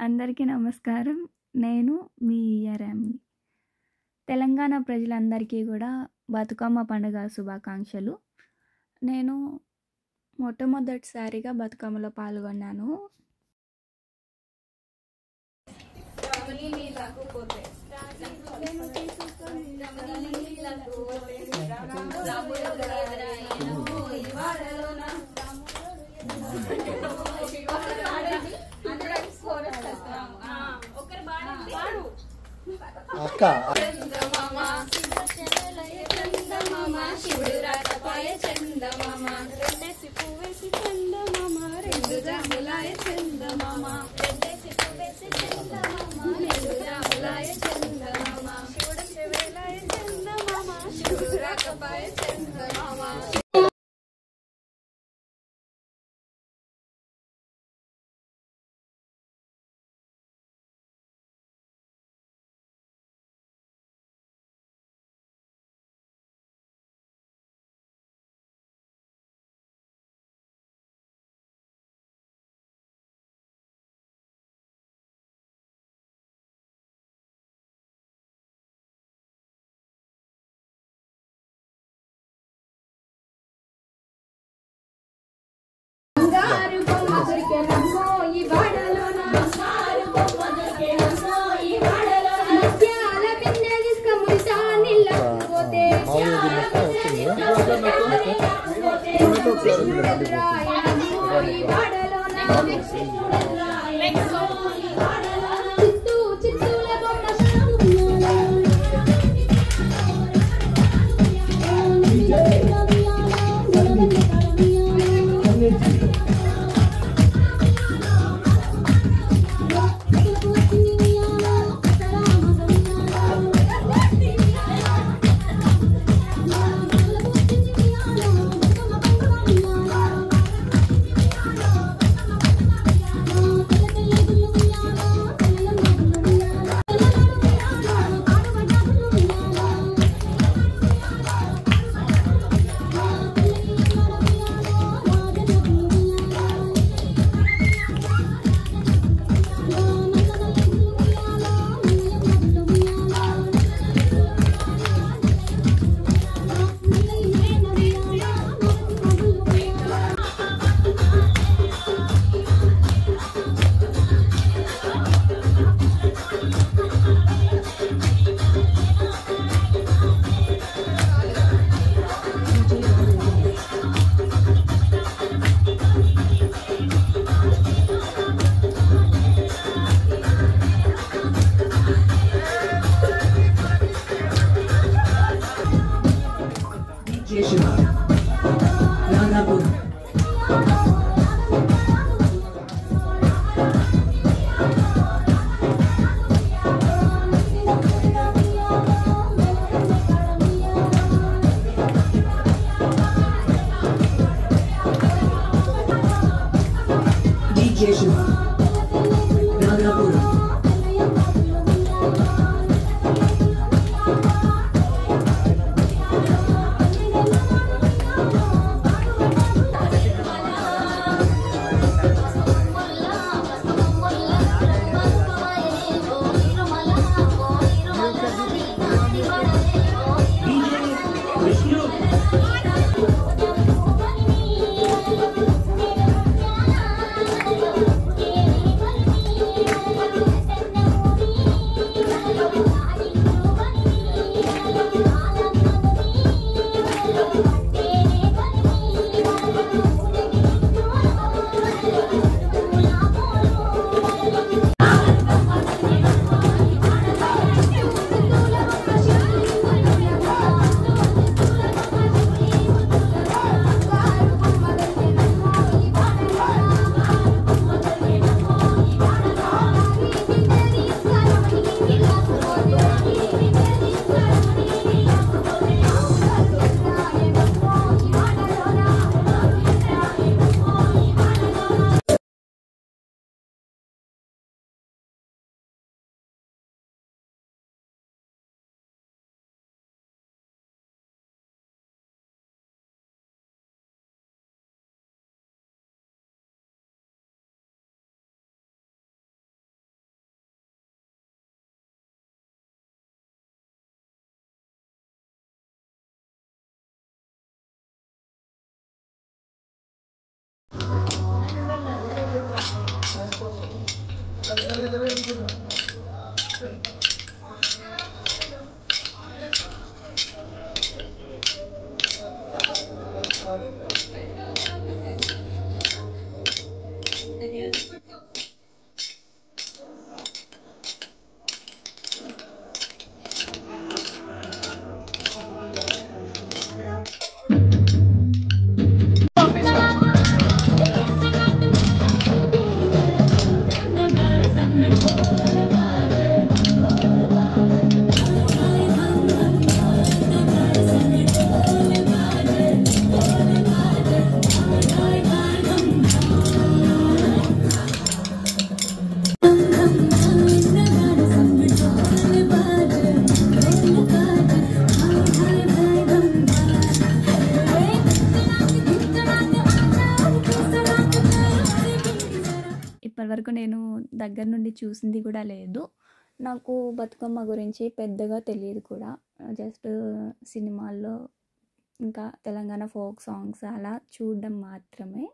అందరికీ నమస్కారం. నేను మీ ఈఆర్‌ఎంని. తెలంగాణ ప్రజలందరికీ కూడా బతుకమ్మ పండుగ శుభాకాంక్షలు. నేను మొట్టమొదటిసారిగా బతుకమ్మలో పాల్గొన్నాను. అక్క 可的 Thank you. దగ్గర నుండి చూసింది కూడా లేదు. నాకు బతుకమ్మ గురించి పెద్దగా తెలియదు కూడా. జస్ట్ సినిమాల్లో ఇంకా తెలంగాణ ఫోక్ సాంగ్స్ అలా చూడడం మాత్రమే.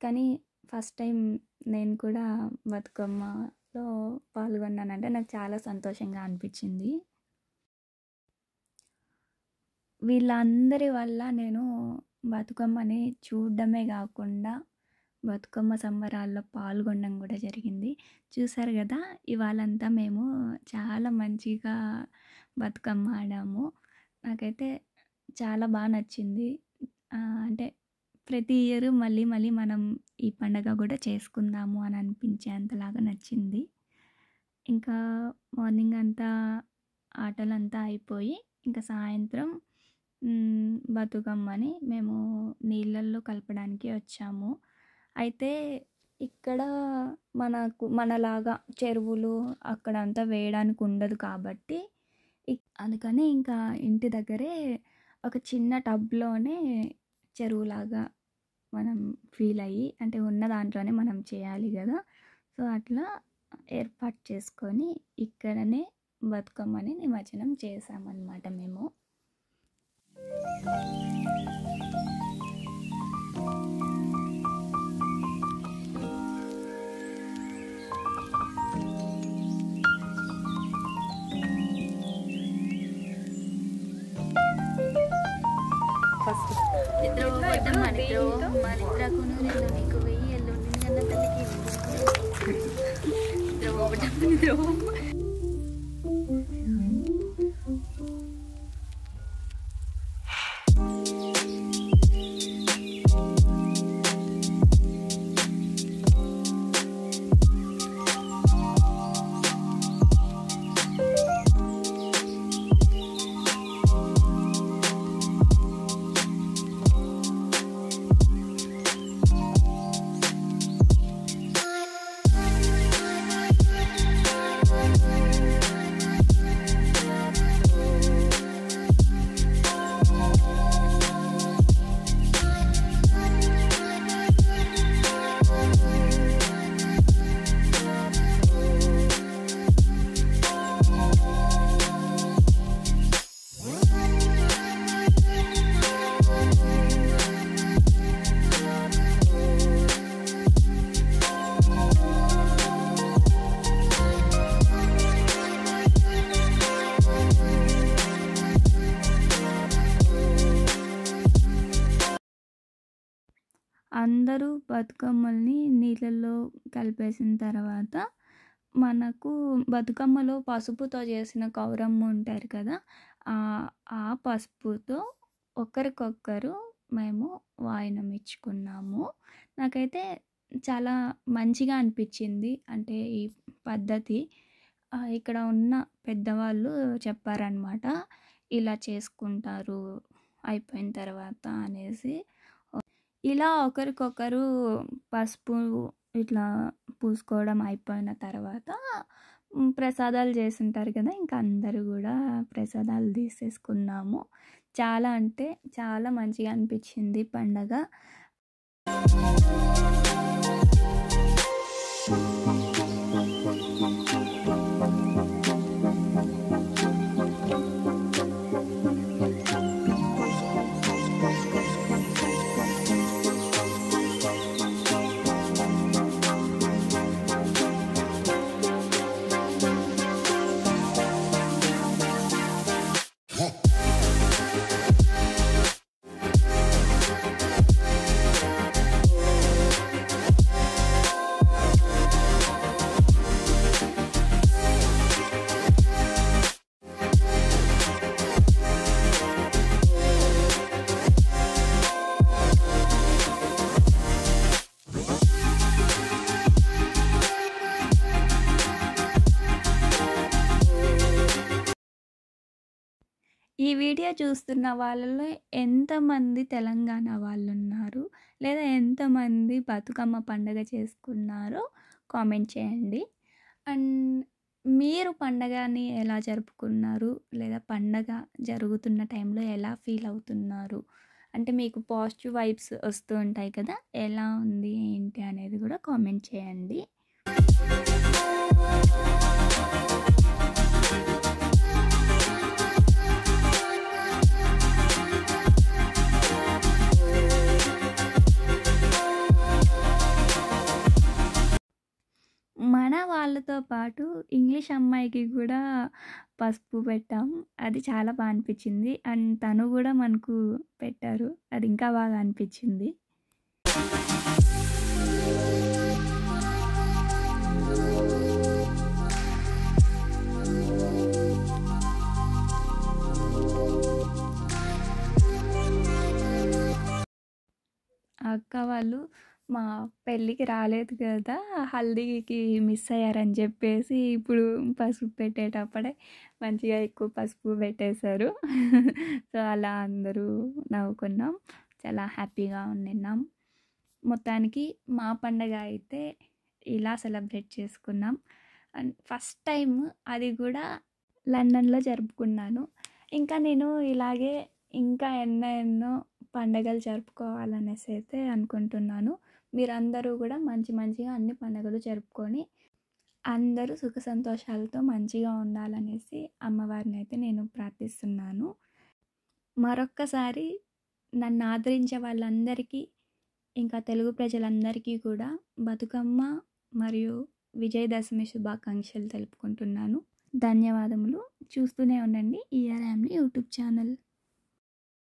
కానీ ఫస్ట్ టైం నేను కూడా బతుకమ్మలో పాల్గొన్నానంటే నాకు చాలా సంతోషంగా అనిపించింది. వీళ్ళందరి వల్ల నేను బతుకమ్మని చూడడమే కాకుండా బతుకమ్మ సంబరాల్లో పాల్గొనడం కూడా జరిగింది. చూసారు కదా! ఇవాళంతా మేము చాలా మంచిగా బతుకమ్మ ఆడాము. నాకైతే చాలా బాగా నచ్చింది. అంటే ప్రతి ఇయర్ మళ్ళీ మళ్ళీ మనం ఈ పండగ కూడా చేసుకుందాము అని అనిపించే అంతలాగా నచ్చింది. ఇంకా మార్నింగ్ అంతా ఆటలంతా అయిపోయి ఇంకా సాయంత్రం బతుకమ్మని మేము నీళ్ళల్లో కలపడానికి వచ్చాము. అయితే ఇక్కడ మనకు మనలాగా చెరువులు అక్కడ అంతా వేయడానికి ఉండదు కాబట్టి అందుకని ఇంకా ఇంటి దగ్గరే ఒక చిన్న టబ్లోనే చెరువులాగా మనం ఫీల్ అయ్యి అంటే ఉన్న దాంట్లోనే మనం చేయాలి కదా. సో అట్లా ఏర్పాటు చేసుకొని ఇక్కడనే బతుకమ్మని నిమజ్జనం చేసామన్నమాట మేము. Drama apa dah pun drama. బతుకమ్మల్ని నీళ్ళల్లో కలిపేసిన తర్వాత మనకు బతుకమ్మలో పసుపుతో చేసిన కౌరమ్మ ఉంటారు కదా ఆ పసుపుతో ఒకరికొకరు మేము వాయినం ఇచ్చుకున్నాము. నాకైతే చాలా మంచిగా అనిపించింది. అంటే ఈ పద్ధతి ఇక్కడ ఉన్న పెద్దవాళ్ళు చెప్పారనమాట ఇలా చేసుకుంటారు అయిపోయిన తర్వాత అనేసి ఇలా ఒకరికొకరు పసుపు ఇట్లా పూసుకోవడం అయిపోయిన తర్వాత ప్రసాదాలు చేసుంటారు కదా ఇంకా అందరూ కూడా ప్రసాదాలు తీసేసుకున్నాము. చాలా అంటే చాలా మంచిగా అనిపించింది పండగ. వీడియో చూస్తున్న వాళ్ళలో ఎంతమంది తెలంగాణ వాళ్ళు ఉన్నారు లేదా ఎంతమంది బతుకమ్మ పండగ చేసుకున్నారో కామెంట్ చేయండి. అండ్ మీరు పండగని ఎలా జరుపుకున్నారు? లేదా పండగ జరుగుతున్న టైంలో ఎలా ఫీల్ అవుతున్నారు? అంటే మీకు పాజిటివ్ వైబ్స్ వస్తూ ఉంటాయి కదా? ఎలా ఉంది ఏంటి అనేది కూడా కామెంట్ చేయండి. పాటు ఇంగ్లీష్ అమ్మాయికి కూడా పసుపు పెట్టాం. అది చాలా బాగా అనిపించింది. అండ్ తను కూడా మనకు పెట్టారు. అది ఇంకా బాగా అనిపించింది. అక్క వాళ్ళు మా పెళ్ళికి రాలేదు కదా హల్దీకి మిస్ అయ్యారని చెప్పేసి ఇప్పుడు పసుపు పెట్టేటప్పుడే మంచిగా ఎక్కువ పసుపు పెట్టేశారు. సో అలా అందరూ నవ్వుకున్నాం. చాలా హ్యాపీగా ఉండినాం మొత్తానికి మా పండగ అయితే ఇలా సెలబ్రేట్ చేసుకున్నాం. అండ్ ఫస్ట్ టైం అది కూడా లండన్లో జరుపుకున్నాను. ఇంకా నేను ఇలాగే ఇంకా ఎన్నో ఎన్నో పండగలు జరుపుకోవాలనేసి అయితే అనుకుంటున్నాను. మీరందరూ కూడా మంచి మంచిగా అన్ని పండుగలు జరుపుకొని అందరూ సుఖ సంతోషాలతో మంచిగా ఉండాలనేసి అమ్మవారిని అయితే నేను ప్రార్థిస్తున్నాను. మరొక్కసారి నన్ను ఆదరించే వాళ్ళందరికీ ఇంకా తెలుగు ప్రజలందరికీ కూడా బతుకమ్మ మరియు విజయదశమి శుభాకాంక్షలు తెలుపుకుంటున్నాను. ధన్యవాదములు. చూస్తూనే ఉండండి ఈఆర్ఎంని యూట్యూబ్ ఛానల్.